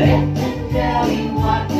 Let and tell him what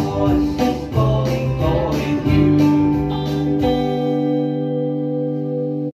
voz.